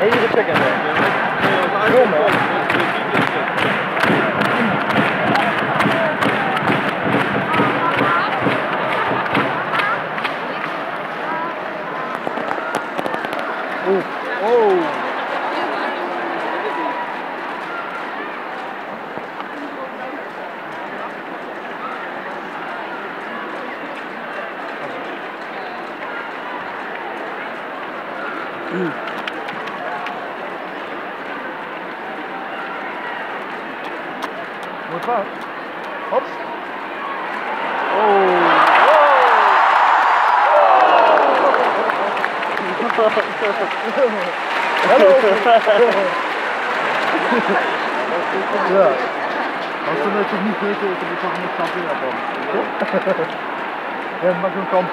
Hele chicken. Film, hè? Oeh. Oh. Wordt wat? Hops. Oh. Hallo. ja. Als ze natuurlijk niet weten, is het toch niet kampioen. Ja, maar zo'n kampioen.